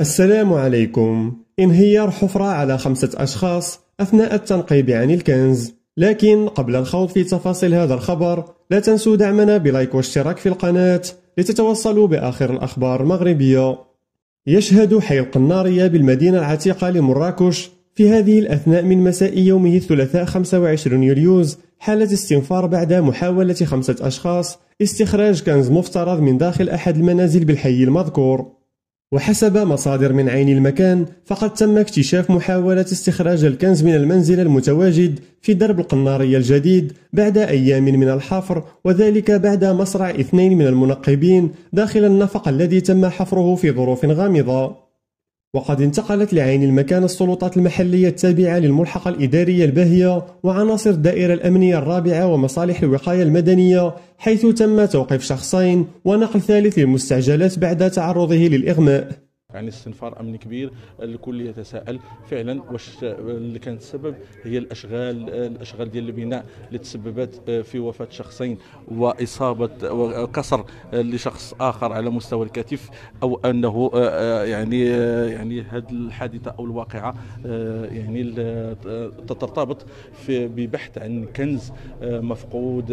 السلام عليكم. انهيار حفرة على خمسة أشخاص أثناء التنقيب عن الكنز. لكن قبل الخوض في تفاصيل هذا الخبر لا تنسوا دعمنا ب like واشتراك في القناة لتتوصلوا بآخر الأخبار المغربية. يشهد حي القنارية بالمدينة العتيقة لمراكش في هذه الأثناء من مساء يومه الثلاثاء 25 يوليوز حالة استنفار بعد محاولة خمسة أشخاص استخراج كنز مفترض من داخل أحد المنازل بالحي المذكور. وحسب مصادر من عين المكان فقد تم اكتشاف محاولة استخراج الكنز من المنزل المتواجد في درب القنارية الجديد بعد أيام من الحفر وذلك بعد مصرع اثنين من المنقبين داخل النفق الذي تم حفره في ظروف غامضة. وقد انتقلت لعين المكان السلطات المحلية التابعة للملحقة الإدارية الباهية وعناصر الدائرة الأمنية الرابعة ومصالح الوقاية المدنية حيث تم توقيف شخصين ونقل ثالث للمستعجلات بعد تعرضه للإغماء. يعني استنفار أمني كبير الكل يتساءل فعلا واش اللي كانت السبب هي الأشغال الأشغال ديال البناء اللي تسببت في وفاة شخصين وإصابة وكسر لشخص آخر على مستوى الكتف أو أنه يعني يعني هذه الحادثة أو الواقعة يعني تترتبط ببحث عن كنز مفقود